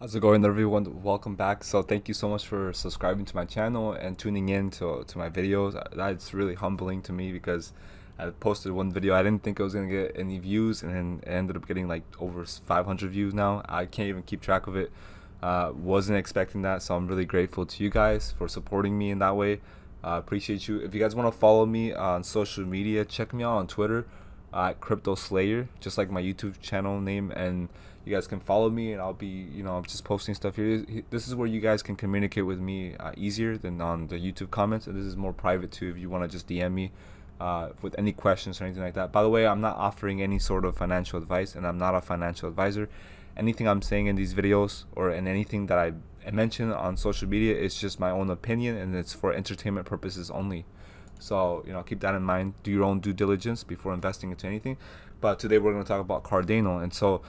How's it going everyone? Welcome back. So thank you so much for subscribing to my channel and tuning in to, to my videos. That's really humbling to me because I posted one video. I didn't think I was going to get any views and then ended up getting like over 500 views now. I can't even keep track of it. Uh, wasn't expecting that. So I'm really grateful to you guys for supporting me in that way. Uh, appreciate you. If you guys want to follow me on social media, check me out on Twitter at Crypto Slayer, just like my YouTube channel name, and you guys can follow me, and I'll be, you know, I'm just posting stuff here. This is where you guys can communicate with me uh, easier than on the YouTube comments, and this is more private too. If you want to just DM me uh, with any questions or anything like that. By the way, I'm not offering any sort of financial advice, and I'm not a financial advisor. Anything I'm saying in these videos or in anything that I mention on social media is just my own opinion, and it's for entertainment purposes only. So, you know, keep that in mind. Do your own due diligence before investing into anything. But today we're going to talk about Cardano. And so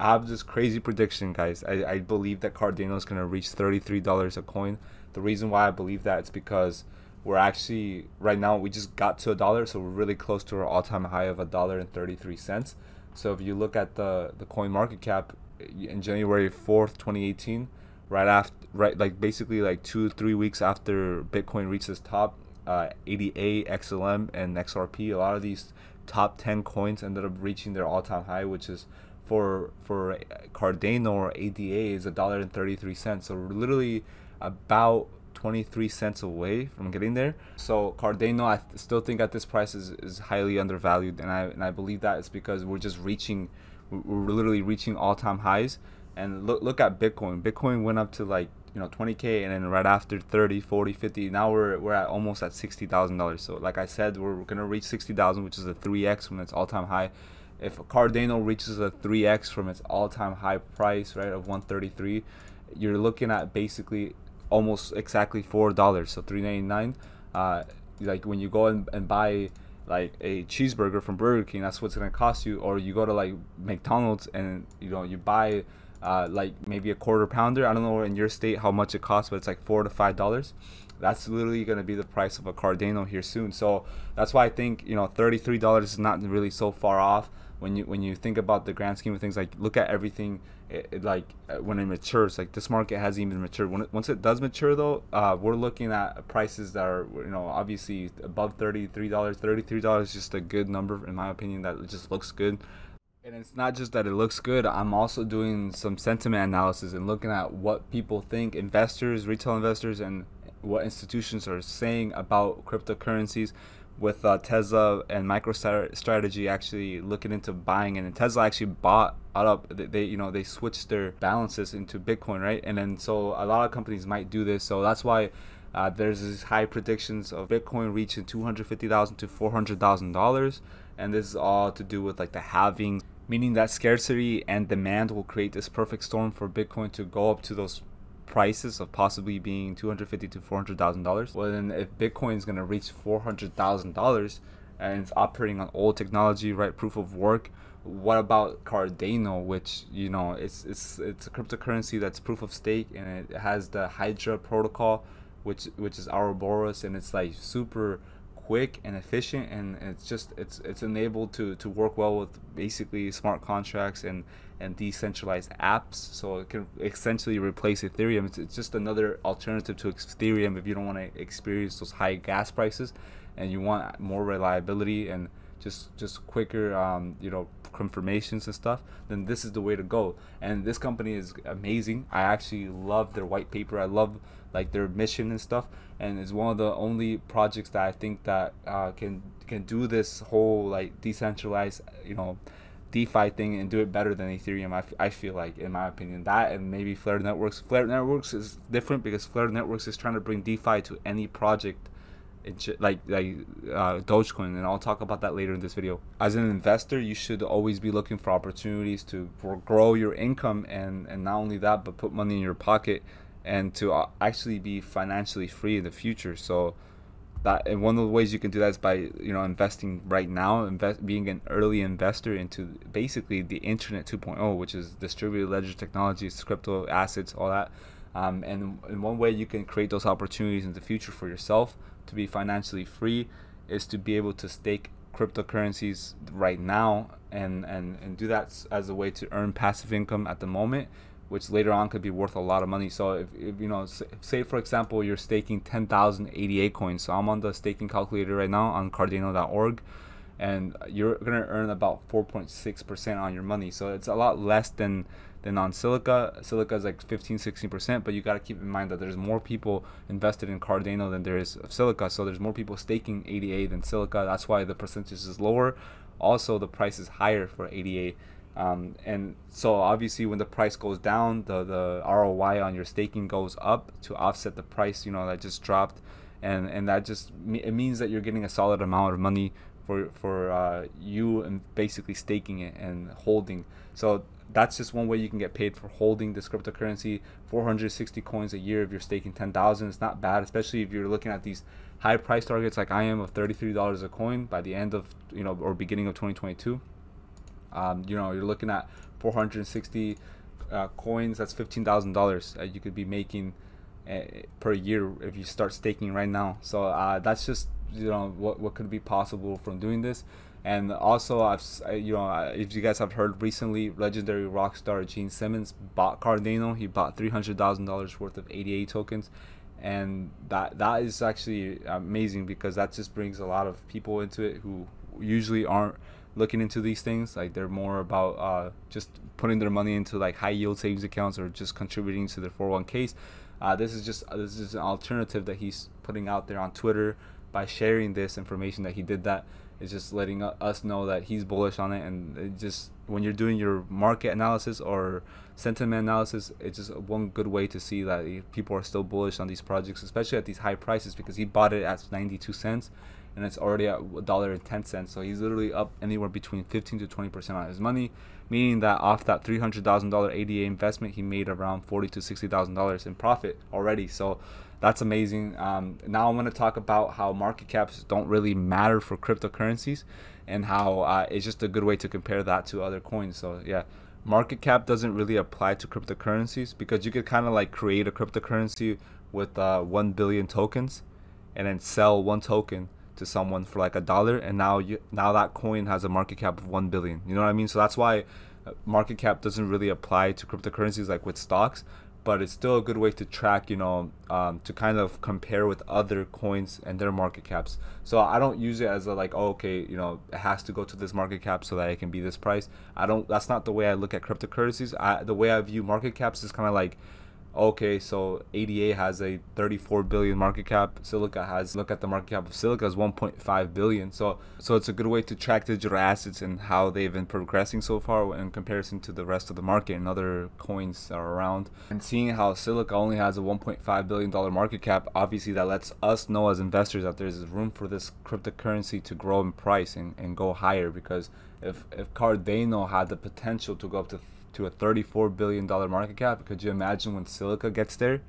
I have this crazy prediction, guys. I, I believe that Cardano is going to reach $33 a coin. The reason why I believe that is because we're actually, right now, we just got to a dollar. So we're really close to our all time high of a dollar and 33 cents. So if you look at the, the coin market cap in January 4th, 2018, right after, right, like basically like two, three weeks after Bitcoin reaches top, uh, ADA, XLM, and XRP. A lot of these top 10 coins ended up reaching their all-time high, which is for for Cardano or ADA is a dollar and 33 cents. So we're literally about 23 cents away from getting there. So Cardano, I still think at this price is, is highly undervalued, and I and I believe that is because we're just reaching, we're literally reaching all-time highs. And look look at Bitcoin. Bitcoin went up to like you know 20k and then right after 30 40 50 now we're, we're at almost at $60000 so like i said we're gonna reach 60000 which is a 3x from its all-time high. If a cardano reaches a 3x from its all-time high price right of 133 you're looking at basically almost exactly four dollars so 399 uh like when you go and, and buy like a cheeseburger from burger king that's what's gonna cost you or you go to like mcdonald's and you know you buy uh, like maybe a quarter pounder. I don't know in your state how much it costs, but it's like four to five dollars. That's literally going to be the price of a Cardano here soon. So that's why I think you know thirty-three dollars is not really so far off when you when you think about the grand scheme of things. Like look at everything it, it, like uh, when it matures. Like this market hasn't even matured. When it, once it does mature, though, uh, we're looking at prices that are you know obviously above thirty-three dollars. Thirty-three dollars is just a good number in my opinion. That just looks good. And it's not just that it looks good. I'm also doing some sentiment analysis and looking at what people think, investors, retail investors, and what institutions are saying about cryptocurrencies. With uh, Tesla and MicroStrategy actually looking into buying, and Tesla actually bought up. They you know they switched their balances into Bitcoin, right? And then so a lot of companies might do this. So that's why uh, there's these high predictions of Bitcoin reaching two hundred fifty thousand to four hundred thousand dollars, and this is all to do with like the halving meaning that scarcity and demand will create this perfect storm for Bitcoin to go up to those prices of possibly being 250 to 400 thousand dollars. Well, then if Bitcoin is going to reach 400 thousand dollars and it's operating on old technology, right, proof of work. What about Cardano, which you know it's it's it's a cryptocurrency that's proof of stake and it has the Hydra protocol, which which is Ouroboros, and it's like super quick and efficient and it's just it's it's enabled to to work well with basically smart contracts and and decentralized apps. So it can essentially replace ethereum. It's, it's just another alternative to ethereum if you don't want to experience those high gas prices and you want more reliability and just just quicker um, you know confirmations and stuff then this is the way to go. And this company is amazing. I actually love their white paper. I love like their mission and stuff and it's one of the only projects that i think that uh, can can do this whole like decentralized you know DeFi thing and do it better than Ethereum. I, I feel like, in my opinion, that and maybe Flare Networks. Flare Networks is different because Flare Networks is trying to bring DeFi to any project like like uh, Dogecoin, and I'll talk about that later in this video. As an investor, you should always be looking for opportunities to grow your income, and and not only that, but put money in your pocket, and to uh, actually be financially free in the future. So that and one of the ways you can do that is by you know investing right now, invest being an early investor into basically the internet 2.0, which is distributed ledger technologies, crypto assets, all that. Um, and in one way you can create those opportunities in the future for yourself to be financially free is to be able to stake cryptocurrencies right now and, and, and do that as a way to earn passive income at the moment which later on could be worth a lot of money. So if, if you know, say for example, you're staking 10,000 ADA coins. So I'm on the staking calculator right now on Cardano.org, and you're gonna earn about 4.6% on your money. So it's a lot less than than on Zilliqa. Zilliqa is like 15, 16%, but you got to keep in mind that there's more people invested in Cardano than there is of Zilliqa. So there's more people staking ADA than Zilliqa. That's why the percentage is lower. Also, the price is higher for ADA. Um, and so obviously when the price goes down, the, the ROI on your staking goes up to offset the price, you know, that just dropped. And, and that just, it means that you're getting a solid amount of money for, for uh, you and basically staking it and holding. So that's just one way you can get paid for holding this cryptocurrency. 460 coins a year if you're staking 10,000. It's not bad, especially if you're looking at these high price targets like I am of $33 a coin by the end of, you know, or beginning of 2022. Um, you know, you're looking at 460 uh, coins. That's fifteen thousand dollars that you could be making uh, per year if you start staking right now. So uh, that's just you know what what could be possible from doing this. And also, I've you know if you guys have heard recently, legendary rock star Gene Simmons bought Cardano. He bought three hundred thousand dollars worth of ADA tokens, and that that is actually amazing because that just brings a lot of people into it who usually aren't looking into these things. Like they're more about uh, just putting their money into like high yield savings accounts or just contributing to their 401ks. Uh, this is just this is an alternative that he's putting out there on Twitter by sharing this information that he did that. It's just letting us know that he's bullish on it, and it just when you're doing your market analysis or sentiment analysis, it's just one good way to see that people are still bullish on these projects, especially at these high prices because he bought it at 92 cents and it's already at a dollar and ten cents. So he's literally up anywhere between 15 to 20 percent on his money, meaning that off that three hundred thousand dollar ADA investment, he made around forty to sixty thousand dollars in profit already. So that's amazing. Um, now I'm going to talk about how market caps don't really matter for cryptocurrencies, and how uh, it's just a good way to compare that to other coins. So yeah. Market cap doesn't really apply to cryptocurrencies because you could kind of like create a cryptocurrency with uh, 1 billion tokens and then sell one token to someone for like a dollar and now you now that coin has a market cap of 1 billion. You know what i mean? So that's why uh, market cap doesn't really apply to cryptocurrencies like with stocks but it's still a good way to track you know um, to kind of compare with other coins and their market caps. So i don't use it as a like oh, okay you know it has to go to this market cap so that it can be this price. I don't that's not the way i look at cryptocurrencies. I, the way i view market caps is kind of like okay, so ADA has a 34 billion market cap. Zilliqa has look at the market cap of Zilliqa is 1.5 billion. So so it's a good way to track digital assets and how they've been progressing so far in comparison to the rest of the market and other coins that are around. And seeing how Zilliqa only has a 1.5 billion dollar market cap, obviously that lets us know as investors that there's room for this cryptocurrency to grow in price and, and go higher because if if Cardano had the potential to go up to to a 34 billion dollar market cap. Could you imagine when Zilliqa gets there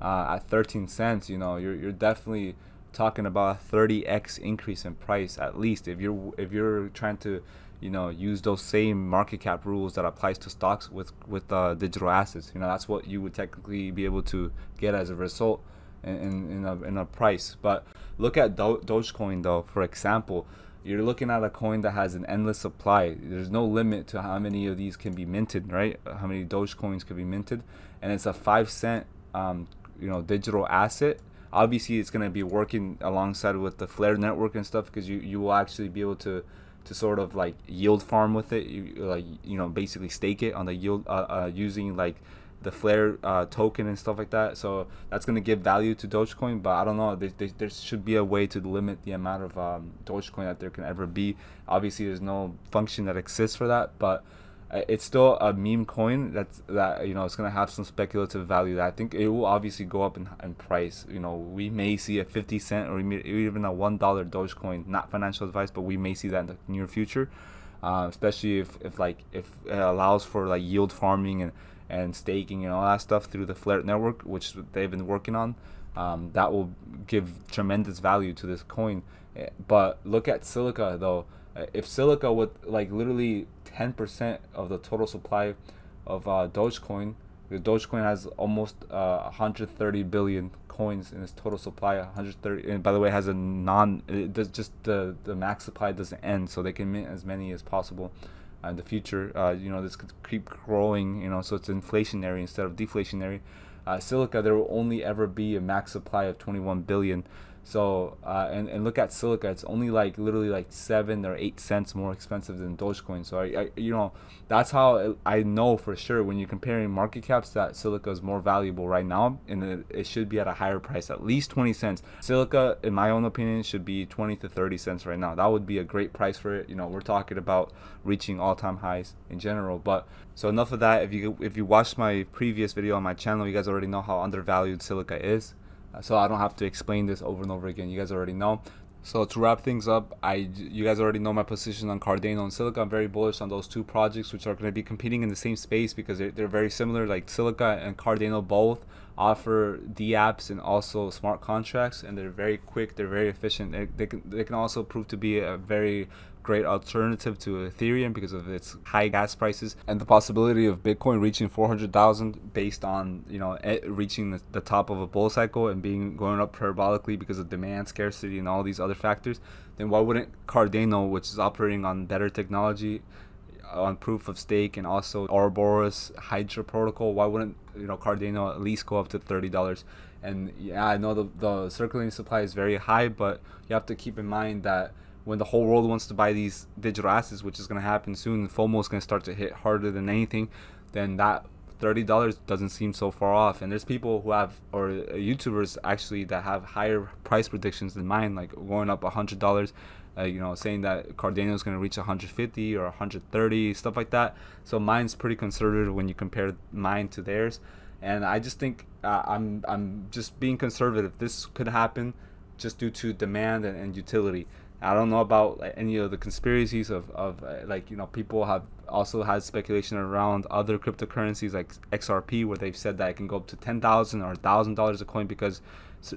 uh, at 13 cents? You know, you're you're definitely talking about a 30x increase in price at least if you're if you're trying to you know use those same market cap rules that applies to stocks with with uh, digital assets you know that's what you would technically be able to get as a result in, in, in, a, in a price but look at Do- dogecoin though for example you're looking at a coin that has an endless supply. There's no limit to how many of these can be minted, right? How many Doge coins can be minted, and it's a five cent, um, you know, digital asset. Obviously, it's gonna be working alongside with the Flare network and stuff because you you will actually be able to to sort of like yield farm with it. You like you know basically stake it on the yield uh, uh, using like the Flare uh, token and stuff like that. So that's going to give value to Dogecoin, but I don't know. There, there, there, should be a way to limit the amount of um, Dogecoin that there can ever be. Obviously, there's no function that exists for that, but uh, it's still a meme coin that's that you know it's going to have some speculative value that I think it will obviously go up in, in price. You know, we may see a 50 cent or even a one dollar Dogecoin. Not financial advice, but we may see that in the near future. Uh, especially if, if like if it allows for like yield farming and and staking and all that stuff through the Flare network, which they've been working on. Um, that will give tremendous value to this coin. Eh, but look at Zilliqa though. Eh, if Zilliqa would like literally 10% of the total supply of uh, Dogecoin, the Dogecoin has almost uh, 130 billion coins in its total supply. 130, and by the way, has a non. It does just the the max supply doesn't end, so they can mint as many as possible. In the future. Uh, you know, this could keep growing. You know, so it's inflationary instead of deflationary. Uh, Zilliqa, there will only ever be a max supply of 21 billion. So uh, and and look at Zilliqa, it's only like literally like seven or eight cents more expensive than Dogecoin. So I, I you know that's how I know for sure when you're comparing market caps that Zilliqa is more valuable right now, and it, it should be at a higher price, at least 20 cents. Zilliqa, in my own opinion, should be 20 to 30 cents right now. That would be a great price for it. You know, we're talking about reaching all-time highs in general. But so enough of that. If you if you watched my previous video on my channel, you guys already know how undervalued Zilliqa is so I don't have to explain this over and over again. You guys already know. So to wrap things up, I you guys already know my position on Cardano and Zilliqa. I'm very bullish on those two projects, which are going to be competing in the same space because they're, they're very similar. Like Zilliqa and Cardano both offer dApps and also smart contracts, and they're very quick. They're very efficient. They, they can they can also prove to be a very great alternative to Ethereum because of its high gas prices and the possibility of Bitcoin reaching 400,000 based on, you know, reaching the, the, top of a bull cycle and being going up parabolically because of demand scarcity and all these other factors, then why wouldn't Cardano, which is operating on better technology, on proof of stake and also Ouroboros Hydra protocol, why wouldn't you know Cardano at least go up to thirty dollars? And yeah, I know the the circulating supply is very high, but you have to keep in mind that when the whole world wants to buy these digital assets, which is going to happen soon, FOMO is going to start to hit harder than anything, then that $30 doesn't seem so far off. And there's people who have, or uh, YouTubers actually, that have higher price predictions than mine, like going up a $100, uh, you know, saying that Cardano is going to reach 150 or 130, stuff like that. So mine's pretty conservative when you compare mine to theirs. And I just think uh, I'm, I'm just being conservative. This could happen just due to demand and, and utility. I don't know about any of the conspiracies of, of uh, like you know people have also had speculation around other cryptocurrencies like XRP where they've said that it can go up to ten thousand or thousand dollars a coin because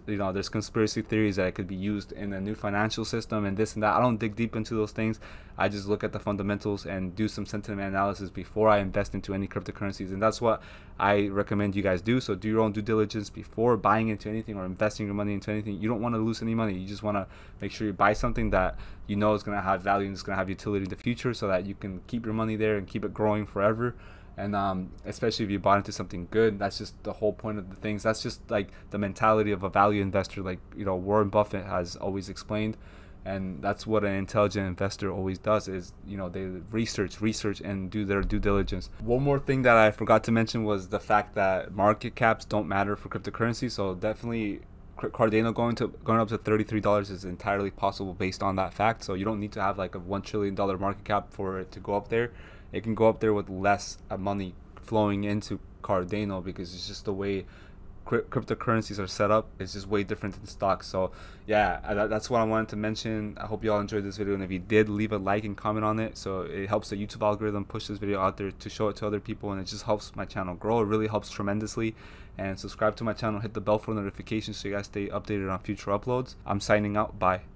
you know there's conspiracy theories that it could be used in a new financial system and this and that. I don't dig deep into those things. I just look at the fundamentals and do some sentiment analysis before i invest into any cryptocurrencies. And that's what i recommend you guys do. So do your own due diligence before buying into anything or investing your money into anything. You don't want to lose any money. You just want to make sure you buy something that you know is going to have value and it's going to have utility in the future so that you can keep your money there and keep it growing forever and um, especially if you bought into something good that's just the whole point of the things. That's just like the mentality of a value investor like you know warren buffett has always explained. And that's what an intelligent investor always does is you know they research research and do their due diligence. One more thing that i forgot to mention was the fact that market caps don't matter for cryptocurrency. So definitely Cardano going to going up to thirty three dollars is entirely possible based on that fact. So you don't need to have like a one trillion dollar market cap for it to go up there it can go up there with less uh, money flowing into Cardano because it's just the way cryptocurrencies are set up it's just way different than stocks. So yeah that's what i wanted to mention. I hope you all enjoyed this video and if you did leave a like and comment on it. So it helps the youtube algorithm push this video out there to show it to other people and it just helps my channel grow. It really helps tremendously. And subscribe to my channel hit the bell for notifications so you guys stay updated on future uploads. I'm signing out. Bye